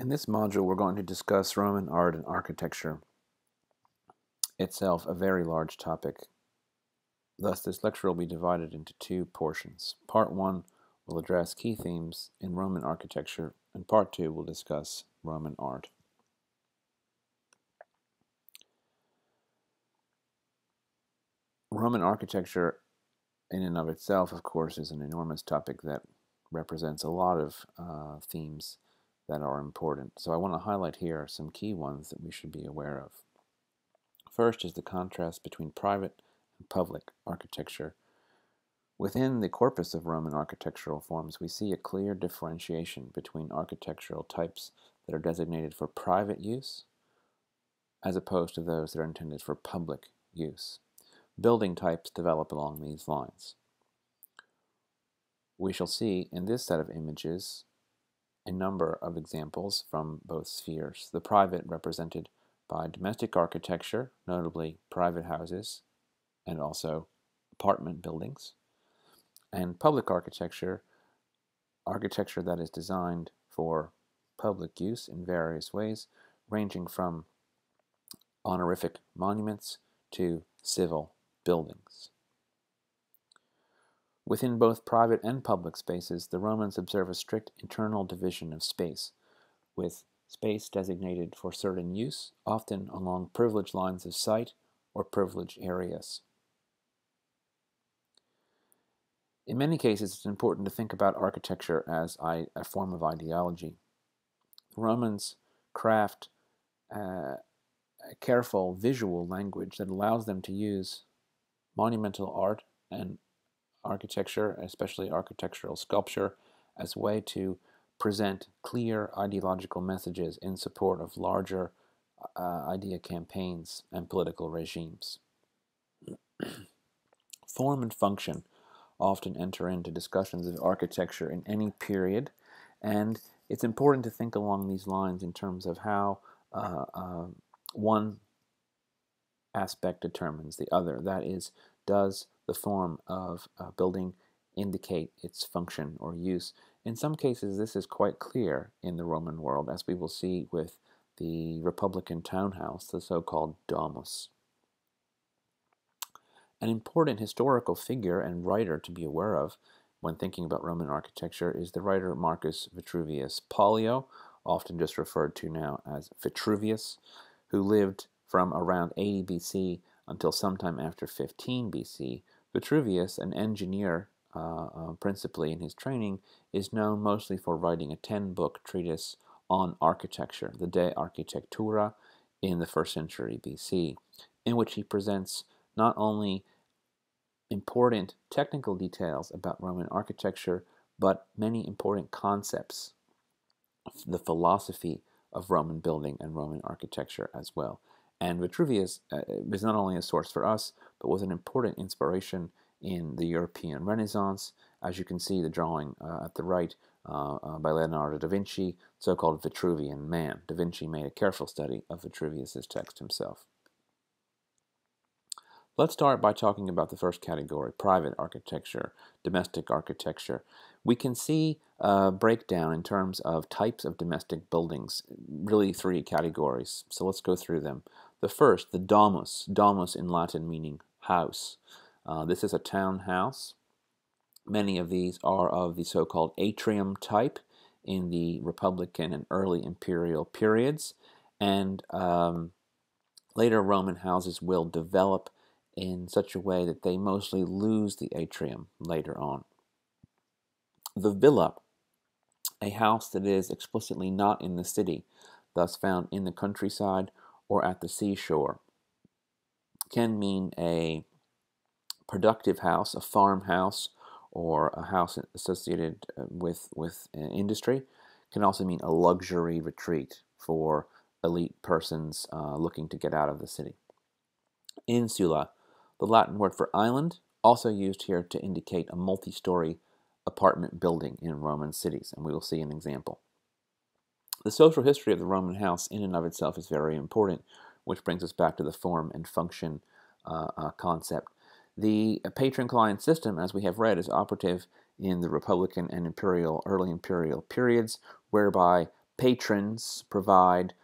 In this module, we're going to discuss Roman art and architecture, itself a very large topic. Thus, this lecture will be divided into two portions. Part 1 will address key themes in Roman architecture, and Part 2 will discuss Roman art. Roman architecture in and of itself, of course, is an enormous topic that represents a lot of uh, themes that are important. So I want to highlight here some key ones that we should be aware of. First is the contrast between private and public architecture. Within the corpus of Roman architectural forms, we see a clear differentiation between architectural types that are designated for private use as opposed to those that are intended for public use. Building types develop along these lines. We shall see in this set of images a number of examples from both spheres. The private represented by domestic architecture, notably private houses and also apartment buildings, and public architecture, architecture that is designed for public use in various ways, ranging from honorific monuments to civil buildings. Within both private and public spaces, the Romans observe a strict internal division of space, with space designated for certain use, often along privileged lines of sight or privileged areas. In many cases, it's important to think about architecture as a form of ideology. The Romans craft uh, a careful visual language that allows them to use monumental art and architecture, especially architectural sculpture, as a way to present clear ideological messages in support of larger uh, idea campaigns and political regimes. Form and function often enter into discussions of architecture in any period, and it's important to think along these lines in terms of how uh, uh, one aspect determines the other. That is, does the form of a building indicate its function or use. In some cases, this is quite clear in the Roman world, as we will see with the Republican townhouse, the so-called domus. An important historical figure and writer to be aware of when thinking about Roman architecture is the writer Marcus Vitruvius Pollio, often just referred to now as Vitruvius, who lived from around 80 BC until sometime after 15 BC, Vitruvius, an engineer uh, uh, principally in his training, is known mostly for writing a 10 book treatise on architecture, the De Architectura, in the first century BC, in which he presents not only important technical details about Roman architecture, but many important concepts, the philosophy of Roman building and Roman architecture as well. And Vitruvius uh, is not only a source for us, but was an important inspiration in the European Renaissance. As you can see, the drawing uh, at the right uh, uh by Leonardo da Vinci, so-called Vitruvian Man. Da Vinci made a careful study of Vitruvius's text himself. Let's start by talking about the first category, private architecture, domestic architecture. We can see a breakdown in terms of types of domestic buildings, really three categories. So let's go through them. The first, the domus, domus in Latin meaning house. Uh, this is a townhouse. Many of these are of the so-called atrium type in the Republican and early imperial periods, and um, later Roman houses will develop in such a way that they mostly lose the atrium later on. The villa, a house that is explicitly not in the city, thus found in the countryside or at the seashore can mean a productive house, a farmhouse, or a house associated uh, with, with industry. Can also mean a luxury retreat for elite persons uh, looking to get out of the city. Insula, the Latin word for island, also used here to indicate a multi-story apartment building in Roman cities, and we will see an example. The social history of the Roman house in and of itself is very important, which brings us back to the form and function uh, uh, concept. The patron-client system, as we have read, is operative in the Republican and Imperial, early Imperial periods, whereby patrons provide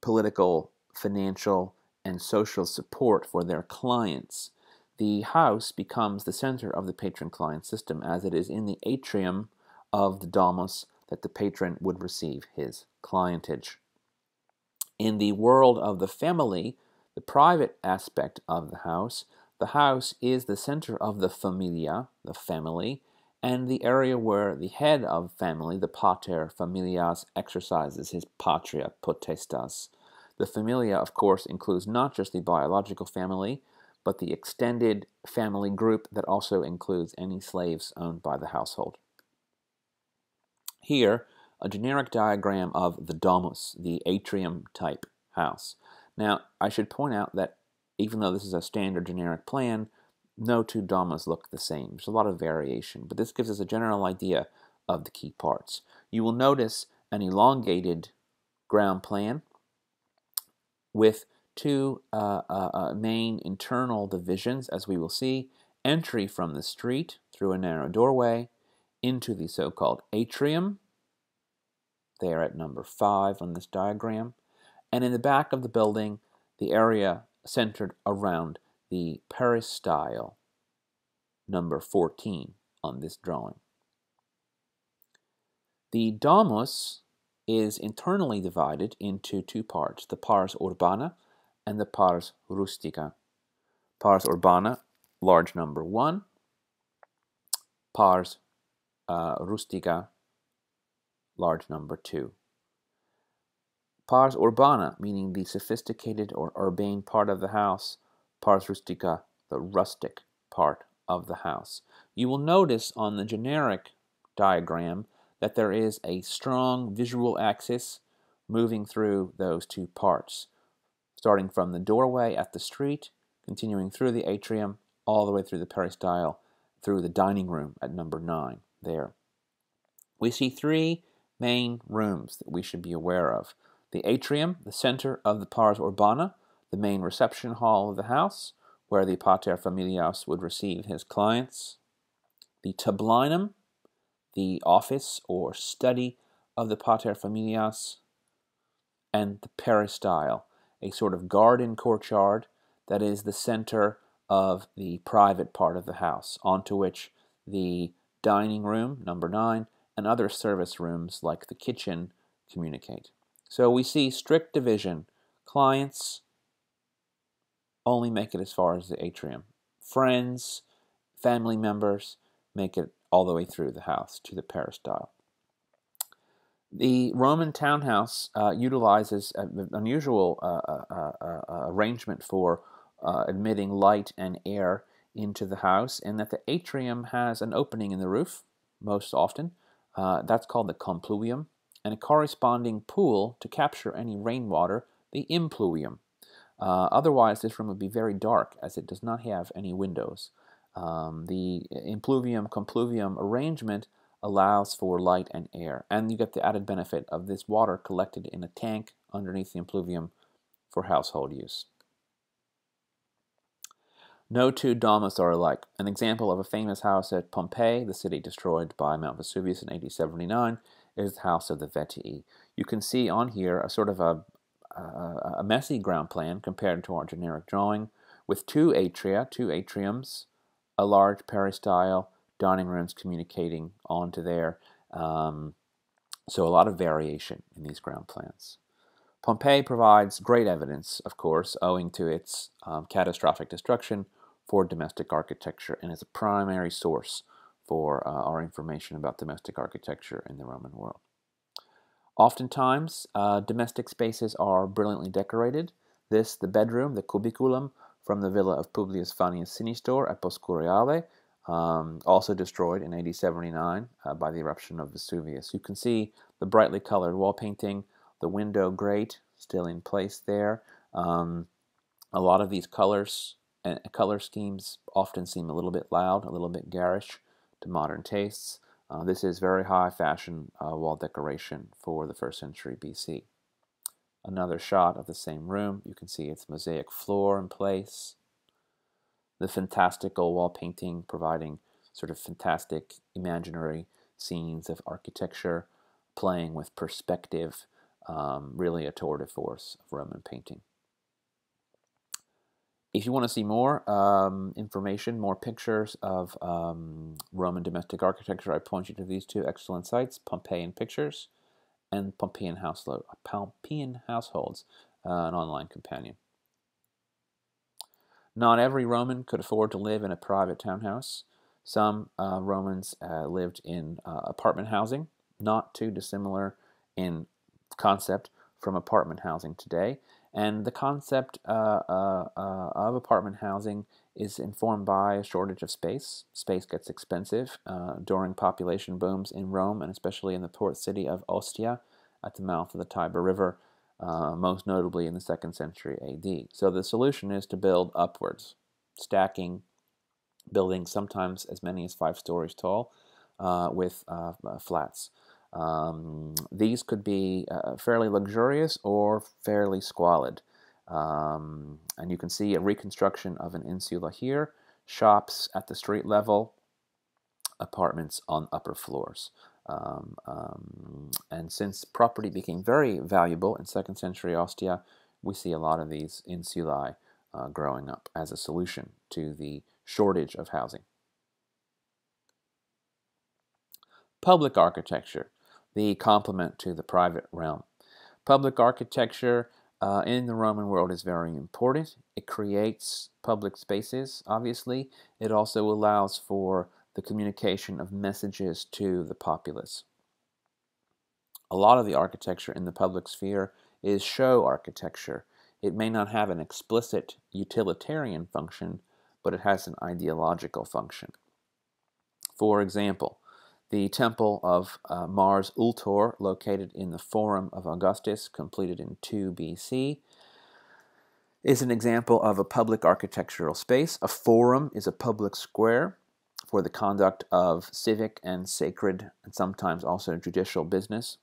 political, financial, and social support for their clients. The house becomes the center of the patron client system as it is in the atrium of the domus that the patron would receive his clientage. In the world of the family, the private aspect of the house, the house is the center of the familia, the family, and the area where the head of family, the pater familias, exercises his patria potestas. The familia, of course, includes not just the biological family, but the extended family group that also includes any slaves owned by the household. Here, a generic diagram of the domus, the atrium type house. Now, I should point out that even though this is a standard generic plan, no two domus look the same. There's a lot of variation, but this gives us a general idea of the key parts. You will notice an elongated ground plan with two uh, uh, uh, main internal divisions, as we will see, entry from the street through a narrow doorway into the so-called atrium, there at number 5 on this diagram, and in the back of the building, the area centered around the peristyle, number 14 on this drawing. The domus is internally divided into two parts, the pars urbana and the pars rustica. Pars urbana, large number 1, pars uh, rustica, large number 2. Pars urbana, meaning the sophisticated or urbane part of the house. Pars rustica, the rustic part of the house. You will notice on the generic diagram that there is a strong visual axis moving through those two parts, starting from the doorway at the street, continuing through the atrium, all the way through the peristyle, through the dining room at number 9 there. We see three main rooms that we should be aware of the atrium, the center of the pars urbana, the main reception hall of the house, where the pater familias would receive his clients, the tablinum, the office or study of the pater familias, and the peristyle, a sort of garden courtyard that is the center of the private part of the house, onto which the dining room, number nine, and other service rooms like the kitchen communicate. So we see strict division. Clients only make it as far as the atrium. Friends, family members make it all the way through the house to the peristyle. The Roman townhouse uh, utilizes an unusual uh, uh, uh, uh arrangement for uh, admitting light and air into the house, in that the atrium has an opening in the roof, most often. that's called the compluvium and a corresponding pool to capture any rainwater, the impluvium. Uh, otherwise, this room would be very dark as it does not have any windows. Um, the impluvium compluvium arrangement allows for light and air, and you get the added benefit of this water collected in a tank underneath the impluvium for household use. No two domus are alike. An example of a famous house at Pompeii, the city destroyed by Mount Vesuvius in AD 79, is the house of the Vettii. You can see on here a sort of a, a, a messy ground plan compared to our generic drawing with two atria, two atriums, a large peristyle, dining rooms communicating onto there. Um, so a lot of variation in these ground plans. Pompeii provides great evidence, of course, owing to its um, catastrophic destruction for domestic architecture and is a primary source for uh, our information about domestic architecture in the Roman world. Oftentimes, uh, domestic spaces are brilliantly decorated. This, the bedroom, the cubiculum, from the villa of Publius Fannius Synistor at Boscoreale, um, also destroyed in AD 79 uh, by the eruption of Vesuvius. You can see the brightly colored wall painting, the window grate still in place there. Um, a lot of these colors and color schemes often seem a little bit loud, a little bit garish to modern tastes. Uh, this is very high fashion uh, wall decoration for the first century BC. Another shot of the same room. You can see its mosaic floor in place. The fantastical wall painting providing sort of fantastic imaginary scenes of architecture. playing with perspective, um, really a tour de force of Roman painting. If you want to see more um, information, more pictures of um, Roman domestic architecture, I point you to these two excellent sites, Pompeian Pictures and Pompeian, Household, Pompeian Households, uh, an online companion. Not every Roman could afford to live in a private townhouse. Some uh, Romans uh, lived in uh, apartment housing, not too dissimilar in concept from apartment housing today. And the concept uh, uh, uh, of apartment housing is informed by a shortage of space. Space gets expensive during population booms in Rome and especially in the port city of Ostia at the mouth of the Tiber River, most notably in the second century AD. So the solution is to build upwards, stacking buildings sometimes as many as five stories tall uh, with uh, flats. Um, these could be uh, fairly luxurious or fairly squalid. Um, and you can see a reconstruction of an insula here, shops at the street level, apartments on upper floors. Um, um, and since property became very valuable in second century Ostia, we see a lot of these insulae uh, growing up as a solution to the shortage of housing. Public architecture the complement to the private realm. Public architecture uh, in the Roman world is very important. It creates public spaces, obviously. It also allows for the communication of messages to the populace. A lot of the architecture in the public sphere is show architecture. It may not have an explicit utilitarian function, but it has an ideological function. For example, the temple of uh, Mars Ultor, located in the Forum of Augustus, completed in 2 BC, is an example of a public architectural space. A forum is a public square for the conduct of civic and sacred, and sometimes also judicial business.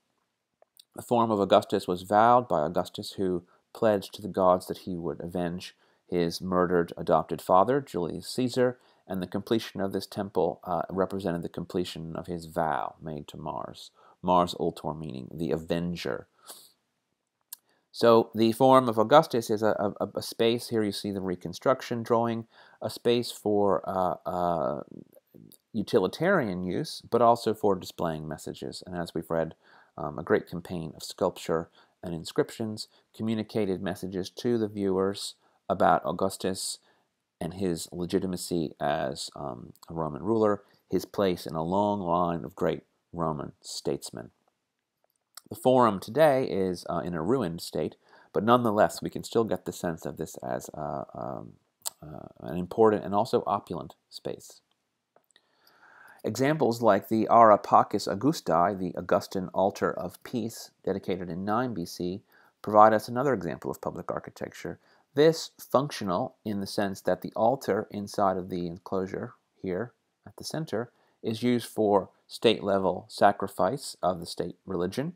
The Forum of Augustus was vowed by Augustus, who pledged to the gods that he would avenge his murdered adopted father, Julius Caesar, and the completion of this temple uh, represented the completion of his vow made to Mars. Mars Ultor meaning the avenger. So the Forum of Augustus is a, a, a, space, here you see the reconstruction drawing, a space for uh, uh, utilitarian use, but also for displaying messages. And as we've read, um, a great campaign of sculpture and inscriptions communicated messages to the viewers about Augustus and his legitimacy as um, a Roman ruler, his place in a long line of great Roman statesmen. The Forum today is uh, in a ruined state, but nonetheless, we can still get the sense of this as uh, um, uh, an important and also opulent space. Examples like the Ara Pacis Augusti, the Augustan altar of peace, dedicated in 9 BC, provide us another example of public architecture this functional in the sense that the altar inside of the enclosure here at the center is used for state level sacrifice of the state religion,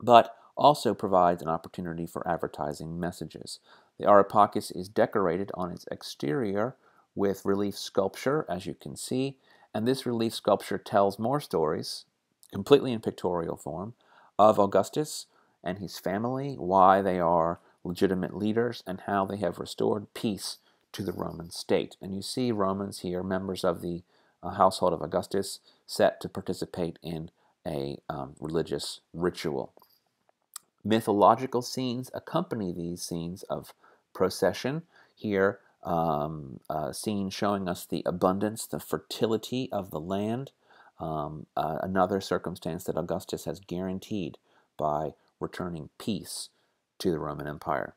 but also provides an opportunity for advertising messages. The Ara Pacis is decorated on its exterior with relief sculpture, as you can see, and this relief sculpture tells more stories, completely in pictorial form, of Augustus and his family, why they are legitimate leaders and how they have restored peace to the Roman state. And you see Romans here, members of the uh, household of Augustus, set to participate in a um, religious ritual. Mythological scenes accompany these scenes of procession. Here, um, a scene showing us the abundance, the fertility of the land, um, uh, another circumstance that Augustus has guaranteed by returning peace to the Roman Empire.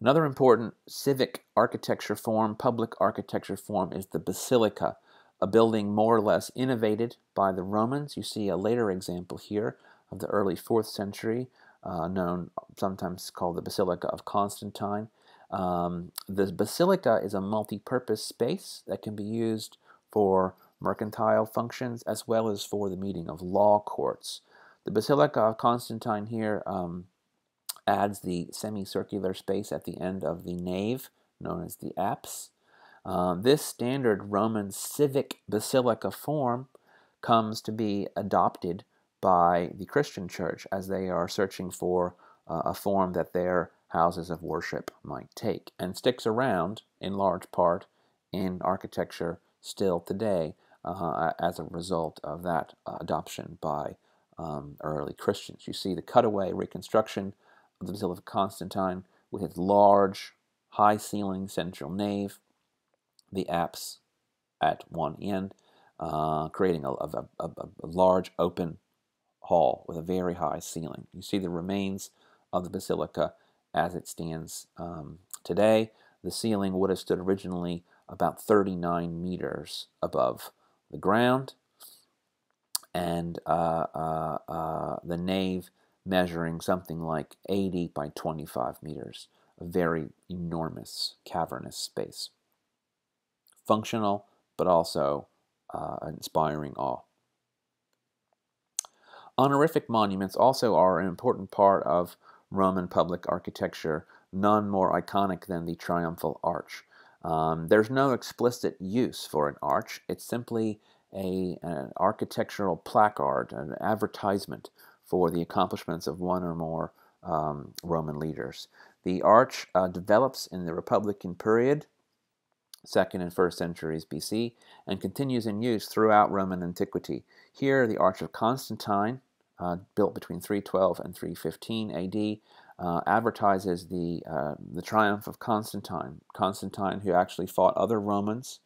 Another important civic architecture form, public architecture form, is the basilica, a building more or less innovated by the Romans. You see a later example here of the early 4th century, uh, known sometimes called the Basilica of Constantine. Um, the basilica is a multi-purpose space that can be used for mercantile functions as well as for the meeting of law courts. The Basilica of Constantine here um, adds the semicircular space at the end of the nave, known as the apse. Um, this standard Roman civic basilica form comes to be adopted by the Christian church as they are searching for uh, a form that their houses of worship might take, and sticks around in large part in architecture still today uh, as a result of that adoption by um, early Christians. You see the cutaway reconstruction of the Basilica of Constantine with its large, high ceiling central nave, the apse at one end, uh, creating a, a, a, a, large open hall with a very high ceiling. You see the remains of the basilica as it stands um, today. The ceiling would have stood originally about 39 meters above the ground, and uh, uh, uh, the nave measuring something like 80 by 25 meters, a very enormous cavernous space. Functional, but also uh, inspiring awe. Honorific monuments also are an important part of Roman public architecture, none more iconic than the triumphal arch. Um, there's no explicit use for an arch. It's simply a, an architectural placard, an advertisement for the accomplishments of one or more um, Roman leaders. The arch uh, develops in the Republican period, second and first centuries BC, and continues in use throughout Roman antiquity. Here, the Arch of Constantine, uh, built between 312 and 315 AD, uh, advertises the, uh, the triumph of Constantine. Constantine, who actually fought other Romans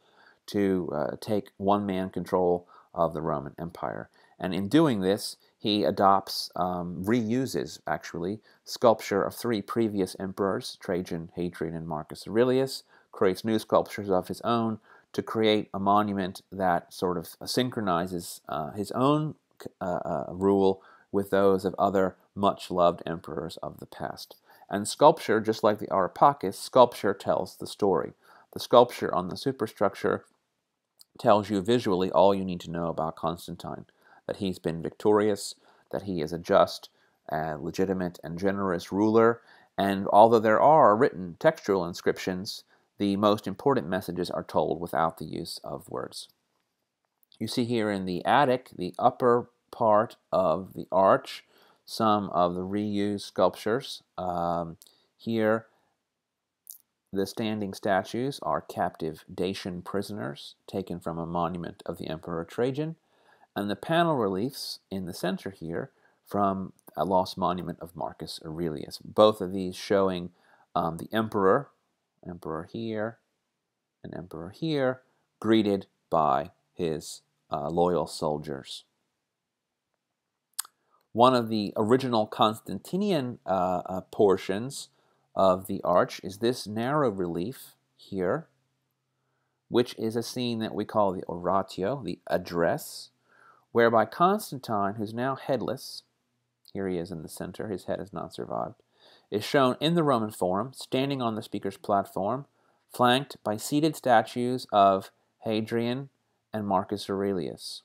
to uh, take one man control of the Roman Empire. And in doing this, he adopts, um, reuses actually, sculpture of three previous emperors, Trajan, Hadrian, and Marcus Aurelius, creates new sculptures of his own to create a monument that sort of synchronizes uh, his own uh, uh rule with those of other much loved emperors of the past. And sculpture, just like the Ara Pacis, sculpture tells the story. The sculpture on the superstructure tells you visually all you need to know about Constantine that he's been victorious, that he is a just, uh, legitimate, and generous ruler. And although there are written textual inscriptions, the most important messages are told without the use of words. You see here in the attic, the upper part of the arch, some of the reused sculptures. Um, here, the standing statues are captive Dacian prisoners taken from a monument of the Emperor Trajan, and the panel reliefs in the center here from a lost monument of Marcus Aurelius. Both of these showing um, the emperor, emperor here, and emperor here, greeted by his uh, loyal soldiers. One of the original Constantinian uh, uh, portions of the arch is this narrow relief here, which is a scene that we call the oratio, the address, whereby Constantine, who's now headless, here he is in the center, his head has not survived, is shown in the Roman Forum, standing on the speaker's platform, flanked by seated statues of Hadrian and Marcus Aurelius.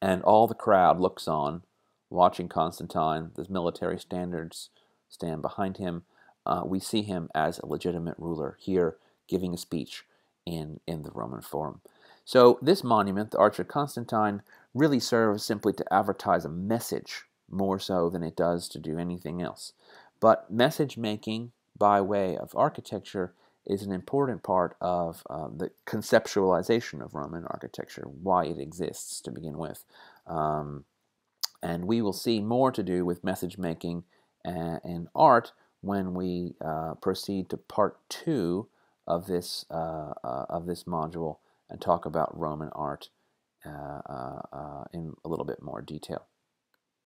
And all the crowd looks on watching Constantine, the military standards stand behind him. Uh, we see him as a legitimate ruler here giving a speech in, in the Roman Forum. So this monument, the Arch of Constantine, really serves simply to advertise a message more so than it does to do anything else. But message making by way of architecture is an important part of uh, the conceptualization of Roman architecture, why it exists to begin with. Um, and we will see more to do with message making and, and art when we uh, proceed to part two of this, uh, uh, of this module and talk about Roman art uh, uh, in a little bit more detail.